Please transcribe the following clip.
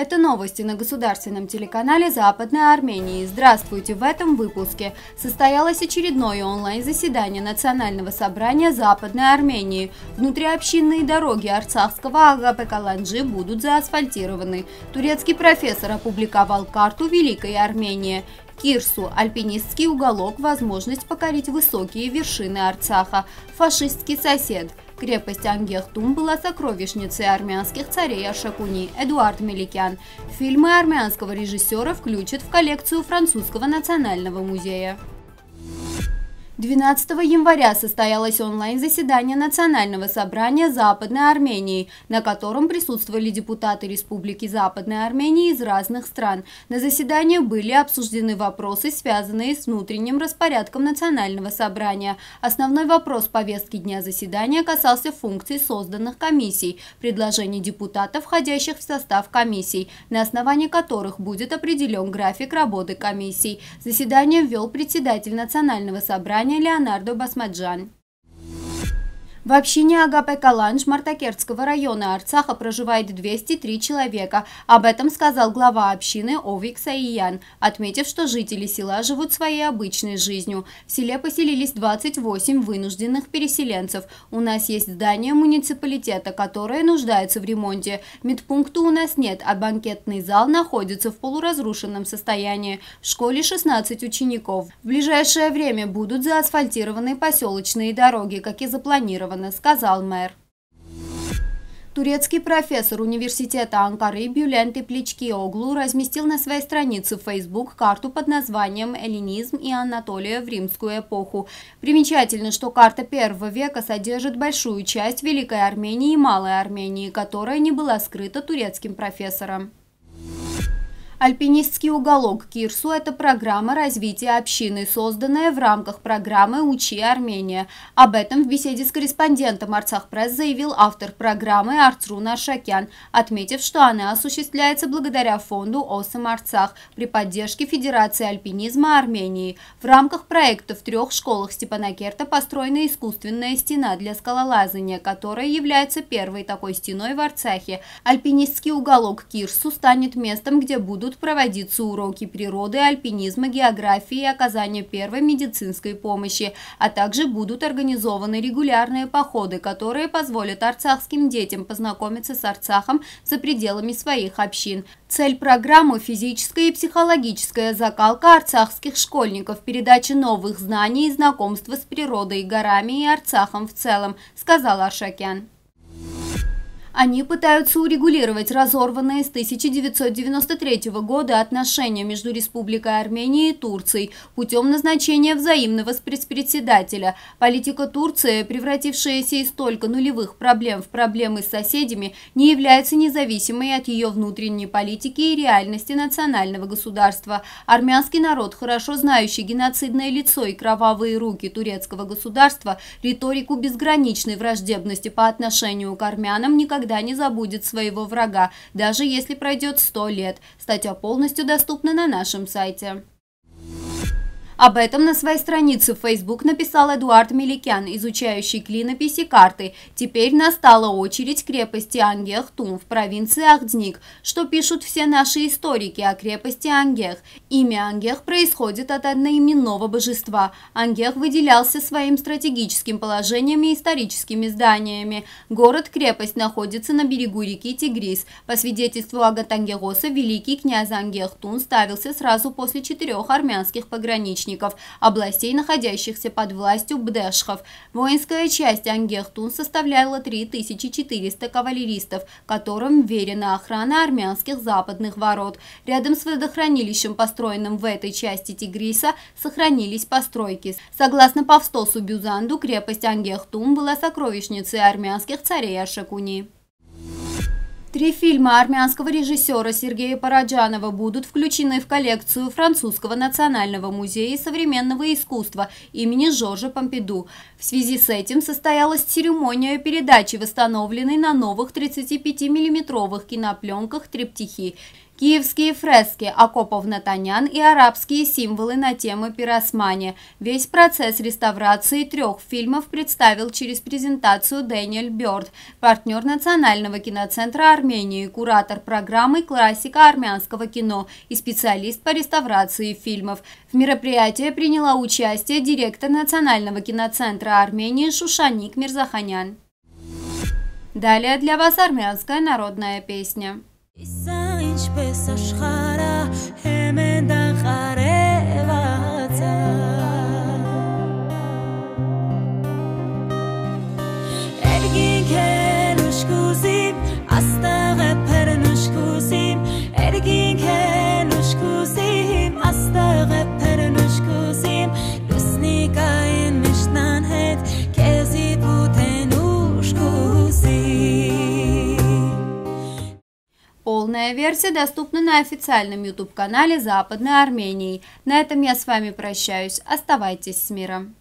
Это новости на государственном телеканале Западной Армении. Здравствуйте! В этом выпуске состоялось очередное онлайн-заседание Национального собрания Западной Армении. Внутриобщинные дороги Арцахского Агапекаланджи будут заасфальтированы. Турецкий профессор опубликовал карту Великой Армении. Кирсу – альпинистский уголок, возможность покорить высокие вершины Арцаха. Фашистский сосед – Крепость Ангехтум была сокровищницей армянских царей Ашакуни Эдуард Меликян. Фильмы армянского режиссера включат в коллекцию Французского национального музея. 12 января состоялось онлайн-заседание Национального собрания Западной Армении, на котором присутствовали депутаты Республики Западной Армении из разных стран. На заседании были обсуждены вопросы, связанные с внутренним распорядком Национального собрания. Основной вопрос повестки дня заседания касался функций созданных комиссий, предложений депутатов, входящих в состав комиссий, на основании которых будет определен график работы комиссий. Заседание ввел председатель Национального собрания название Леонардо Басмаджан. В общине Агапе-Каланж Мартакерского района Арцаха проживает 203 человека. Об этом сказал глава общины Овик Саиян, отметив, что жители села живут своей обычной жизнью. В селе поселились 28 вынужденных переселенцев. У нас есть здание муниципалитета, которое нуждается в ремонте. Медпункта у нас нет, а банкетный зал находится в полуразрушенном состоянии. В школе 16 учеников. В ближайшее время будут заасфальтированы поселочные дороги, как и запланировано сказал мэр. Турецкий профессор университета Анкары Бюлен Тепличкиоглу разместил на своей странице в Facebook карту под названием «Эллинизм и Анатолия в римскую эпоху». Примечательно, что карта первого века содержит большую часть Великой Армении и Малой Армении, которая не была скрыта турецким профессором. Альпинистский уголок Кирсу – это программа развития общины, созданная в рамках программы «Учи Армения». Об этом в беседе с корреспондентом Арцах Пресс заявил автор программы Арцрун Аршакян, отметив, что она осуществляется благодаря фонду ОСМ Арцах при поддержке Федерации альпинизма Армении. В рамках проекта в трех школах Степанакерта построена искусственная стена для скалолазания, которая является первой такой стеной в Арцахе. Альпинистский уголок Кирсу станет местом, где будут будут проводиться уроки природы, альпинизма, географии и оказания первой медицинской помощи, а также будут организованы регулярные походы, которые позволят арцахским детям познакомиться с Арцахом за пределами своих общин. Цель программы – физическая и психологическая закалка арцахских школьников, передача новых знаний и знакомства с природой, горами и Арцахом в целом, сказал Аршакян. Они пытаются урегулировать разорванные с 1993 года отношения между Республикой Армения и Турцией путем назначения взаимного спецпредседателя. Политика Турции, превратившаяся из столько нулевых проблем в проблемы с соседями, не является независимой от ее внутренней политики и реальности национального государства. Армянский народ, хорошо знающий геноцидное лицо и кровавые руки турецкого государства, риторику безграничной враждебности по отношению к армянам никогда никогда не забудет своего врага, даже если пройдет сто лет. Статья полностью доступна на нашем сайте. Об этом на своей странице в Facebook написал Эдуард Меликян, изучающий клинописи карты. Теперь настала очередь крепости Ангех-Тум в провинции Ахдзник, что пишут все наши историки о крепости Ангех. Имя Ангех происходит от одноименного божества. Ангех выделялся своим стратегическим положением и историческими зданиями. Город-крепость находится на берегу реки Тигрис. По свидетельству Агатангероса, великий князь Ангех-Тун ставился сразу после четырех армянских пограничников язычников, областей, находящихся под властью бдешхов. Воинская часть Ангехтун составляла 3400 кавалеристов, которым верена охрана армянских западных ворот. Рядом с водохранилищем, построенным в этой части Тигриса, сохранились постройки. Согласно Павстосу Бюзанду, крепость Ангехтун была сокровищницей армянских царей Ашакуни. Три фильма армянского режиссера Сергея Параджанова будут включены в коллекцию Французского национального музея современного искусства имени Жоржа Помпиду. В связи с этим состоялась церемония передачи восстановленной на новых 35 миллиметровых кинопленках «Трептихи». Киевские фрески Акопов Натанян и арабские символы на тему пиросмани. Весь процесс реставрации трех фильмов представил через презентацию Дэниэль Бёрд, партнер Национального киноцентра Армении, куратор программы «Классика армянского кино» и специалист по реставрации фильмов. В мероприятии приняла участие директор Национального киноцентра Армении Шушаник Мирзаханян. Далее для вас армянская народная песня. ինչպես աշխարհը հեմեն դախարե Полная версия доступна на официальном YouTube-канале Западной Армении. На этом я с вами прощаюсь. Оставайтесь с миром.